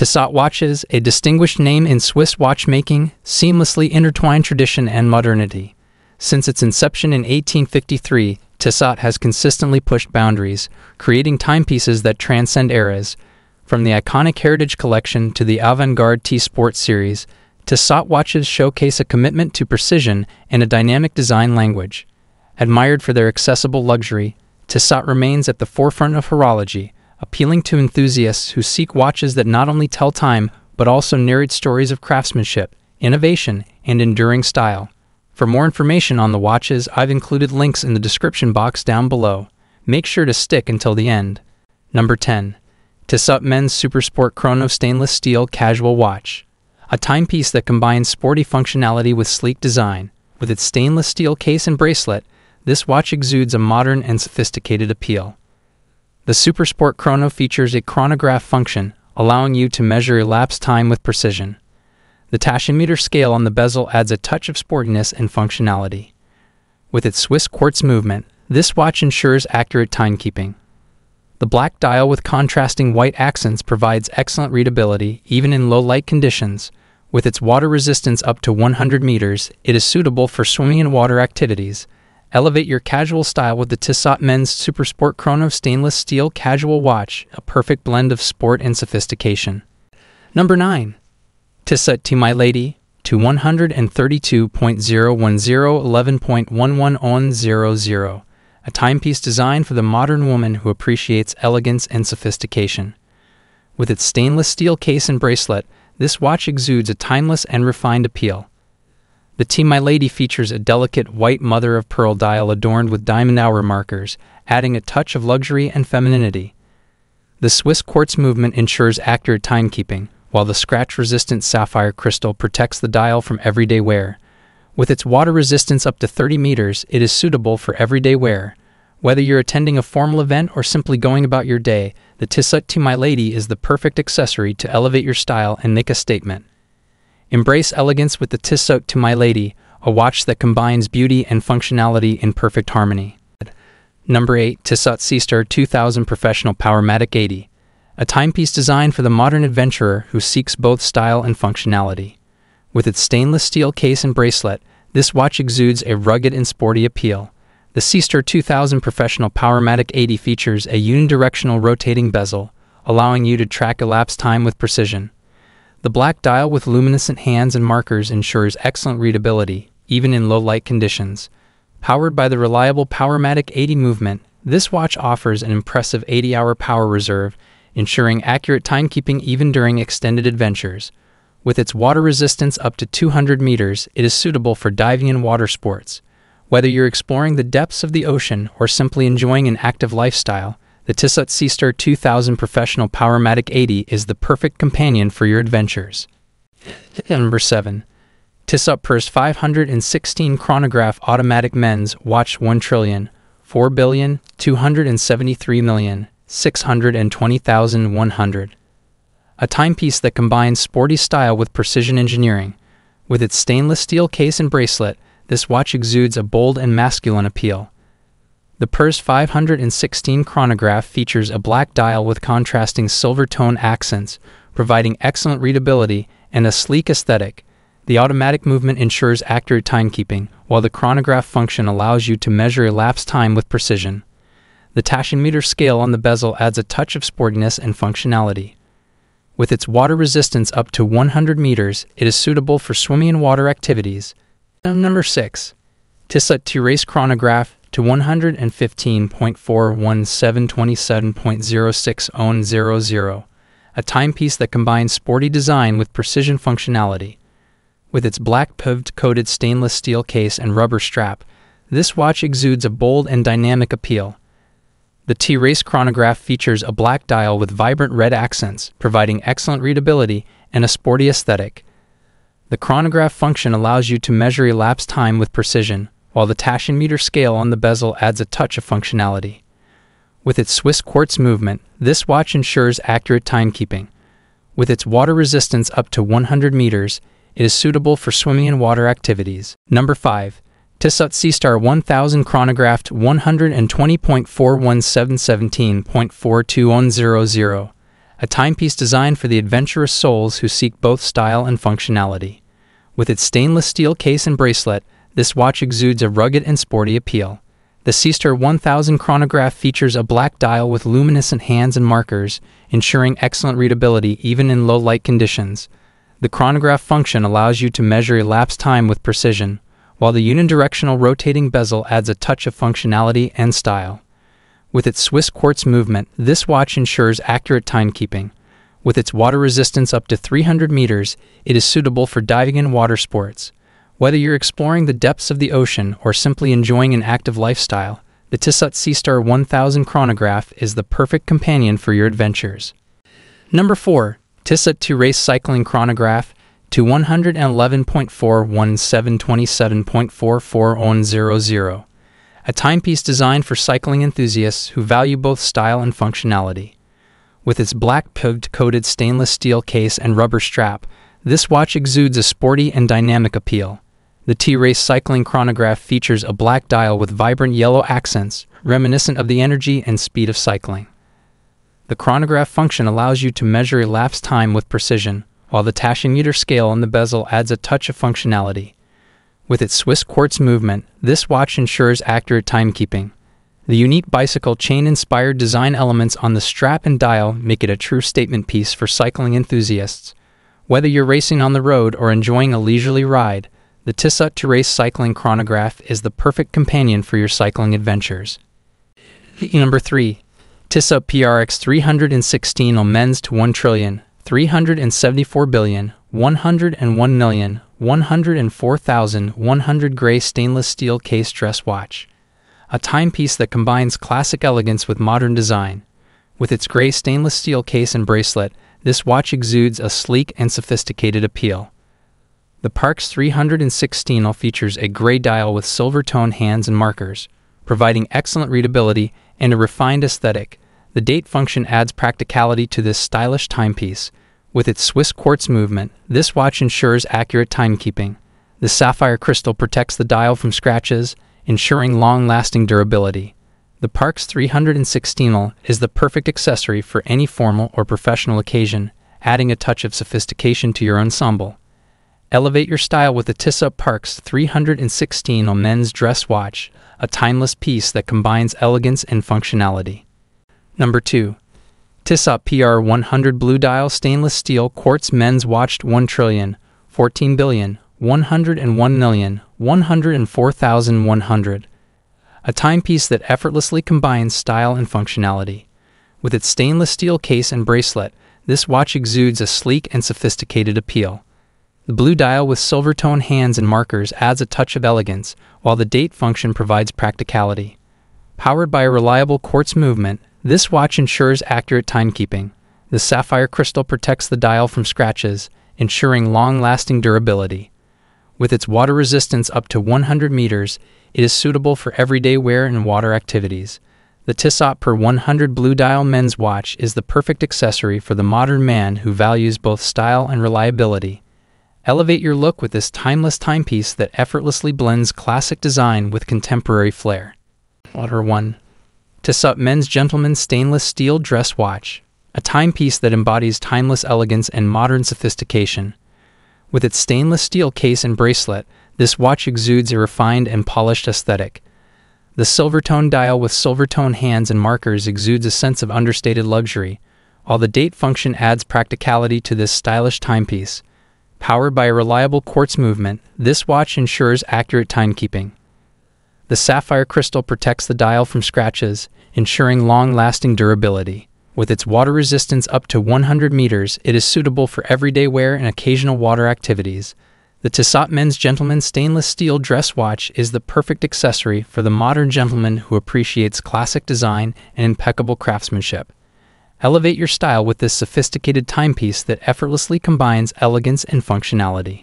Tissot watches, a distinguished name in Swiss watchmaking, seamlessly intertwine tradition and modernity. Since its inception in 1853, Tissot has consistently pushed boundaries, creating timepieces that transcend eras. From the iconic Heritage Collection to the avant garde T Sport series, Tissot watches showcase a commitment to precision and a dynamic design language. Admired for their accessible luxury, Tissot remains at the forefront of horology, appealing to enthusiasts who seek watches that not only tell time but also narrate stories of craftsmanship, innovation, and enduring style. For more information on the watches, I've included links in the description box down below. Make sure to stick until the end. Number 10. Tissot Men's Supersport Chrono Stainless Steel Casual Watch. A timepiece that combines sporty functionality with sleek design. With its stainless steel case and bracelet, this watch exudes a modern and sophisticated appeal. The Supersport Chrono features a chronograph function, allowing you to measure elapsed time with precision. The tachymeter scale on the bezel adds a touch of sportiness and functionality. With its Swiss quartz movement, this watch ensures accurate timekeeping. The black dial with contrasting white accents provides excellent readability even in low light conditions. With its water resistance up to 100 meters, it is suitable for swimming and water activities. Elevate your casual style with the Tissot Men's Supersport Chrono stainless steel casual watch, a perfect blend of sport and sophistication. Number 9. Tissot T My Lady to 132.01011.1100, a timepiece designed for the modern woman who appreciates elegance and sophistication. With its stainless steel case and bracelet, this watch exudes a timeless and refined appeal. The T My Lady features a delicate white mother of pearl dial adorned with diamond hour markers, adding a touch of luxury and femininity. The Swiss quartz movement ensures accurate timekeeping, while the scratch resistant sapphire crystal protects the dial from everyday wear. With its water resistance up to 30 meters, it is suitable for everyday wear. Whether you're attending a formal event or simply going about your day, the Tissot T My Lady is the perfect accessory to elevate your style and make a statement. Embrace elegance with the Tissot T My Lady, a watch that combines beauty and functionality in perfect harmony. Number 8. Tissot Seastar 2000 Professional Powermatic 80, a timepiece designed for the modern adventurer who seeks both style and functionality. With its stainless steel case and bracelet, this watch exudes a rugged and sporty appeal. The Seastar 2000 Professional Powermatic 80 features a unidirectional rotating bezel, allowing you to track elapsed time with precision. The black dial with luminescent hands and markers ensures excellent readability, even in low light conditions. Powered by the reliable Powermatic 80 movement, this watch offers an impressive 80 hour power reserve, ensuring accurate timekeeping even during extended adventures. With its water resistance up to 200 meters, it is suitable for diving and water sports. Whether you're exploring the depths of the ocean or simply enjoying an active lifestyle, the Tissot Seastar 2000 Professional Powermatic 80 is the perfect companion for your adventures. Number 7. Tissot PRS 516 Chronograph Automatic Men's Watch 1 trillion, 4 billion, 273 million, 620,100. A timepiece that combines sporty style with precision engineering. With its stainless steel case and bracelet, this watch exudes a bold and masculine appeal. The PRS 516 chronograph features a black dial with contrasting silver tone accents, providing excellent readability and a sleek aesthetic. The automatic movement ensures accurate timekeeping, while the chronograph function allows you to measure elapsed time with precision. The tachymeter scale on the bezel adds a touch of sportiness and functionality. With its water resistance up to 100 meters, it is suitable for swimming and water activities. Number 6. Tissot T Race Chronograph to 115.41727.0600, a timepiece that combines sporty design with precision functionality. With its black PVD coated stainless steel case and rubber strap, this watch exudes a bold and dynamic appeal. The T Race chronograph features a black dial with vibrant red accents, providing excellent readability and a sporty aesthetic. The chronograph function allows you to measure elapsed time with precision, while the tachymeter scale on the bezel adds a touch of functionality. With its Swiss quartz movement, this watch ensures accurate timekeeping. With its water resistance up to 100 meters, it is suitable for swimming and water activities. Number 5. Tissot Seastar 1000 chronographed 120.41717.42100, a timepiece designed for the adventurous souls who seek both style and functionality. With its stainless steel case and bracelet, this watch exudes a rugged and sporty appeal. The Seastar 1000 chronograph features a black dial with luminescent hands and markers, ensuring excellent readability even in low light conditions. The chronograph function allows you to measure elapsed time with precision, while the unidirectional rotating bezel adds a touch of functionality and style. With its Swiss quartz movement, this watch ensures accurate timekeeping. With its water resistance up to 300 meters, it is suitable for diving and water sports. Whether you're exploring the depths of the ocean or simply enjoying an active lifestyle, the Tissot Seastar 1000 chronograph is the perfect companion for your adventures. Number 4. Tissot T Race Cycling Chronograph to 111.41727.44100, a timepiece designed for cycling enthusiasts who value both style and functionality. With its black PVD coated stainless steel case and rubber strap, this watch exudes a sporty and dynamic appeal. The T Race cycling chronograph features a black dial with vibrant yellow accents, reminiscent of the energy and speed of cycling. The chronograph function allows you to measure elapsed time with precision, while the tachymeter scale on the bezel adds a touch of functionality. With its Swiss quartz movement, this watch ensures accurate timekeeping. The unique bicycle chain inspired design elements on the strap and dial make it a true statement piece for cycling enthusiasts. Whether you're racing on the road or enjoying a leisurely ride, the Tissot T Race Cycling Chronograph is the perfect companion for your cycling adventures. Number 3. Tissot PRX 316 Omens to 1 trillion, 374 billion, 101 million, 104,100 gray stainless steel case dress watch. A timepiece that combines classic elegance with modern design. With its gray stainless steel case and bracelet, this watch exudes a sleek and sophisticated appeal. The PRX 316 features a gray dial with silver tone hands and markers, providing excellent readability and a refined aesthetic. The date function adds practicality to this stylish timepiece. With its Swiss quartz movement, this watch ensures accurate timekeeping. The sapphire crystal protects the dial from scratches, ensuring long lasting durability. The PRX 316 is the perfect accessory for any formal or professional occasion, adding a touch of sophistication to your ensemble. Elevate your style with the Tissot PRX 316 on men's dress watch, a timeless piece that combines elegance and functionality. Number 2. Tissot PR 100 Blue Dial Stainless Steel Quartz Men's Watched 1 trillion, 14 billion, 101 million, 104,100. A timepiece that effortlessly combines style and functionality. With its stainless steel case and bracelet, this watch exudes a sleek and sophisticated appeal. The blue dial with silver tone hands and markers adds a touch of elegance, while the date function provides practicality. Powered by a reliable quartz movement, this watch ensures accurate timekeeping. The sapphire crystal protects the dial from scratches, ensuring long lasting durability. With its water resistance up to 100 meters, it is suitable for everyday wear and water activities. The Tissot PR 100 Blue Dial men's watch is the perfect accessory for the modern man who values both style and reliability. Elevate your look with this timeless timepiece that effortlessly blends classic design with contemporary flair. Order 1. Tissot Men's Gentleman Stainless Steel Dress Watch, a timepiece that embodies timeless elegance and modern sophistication. With its stainless steel case and bracelet, this watch exudes a refined and polished aesthetic. The silver tone dial with silver tone hands and markers exudes a sense of understated luxury, while the date function adds practicality to this stylish timepiece. Powered by a reliable quartz movement, this watch ensures accurate timekeeping. The sapphire crystal protects the dial from scratches, ensuring long lasting durability. With its water resistance up to 100 meters, it is suitable for everyday wear and occasional water activities. The Tissot Men's Gentleman stainless steel dress watch is the perfect accessory for the modern gentleman who appreciates classic design and impeccable craftsmanship. Elevate your style with this sophisticated timepiece that effortlessly combines elegance and functionality.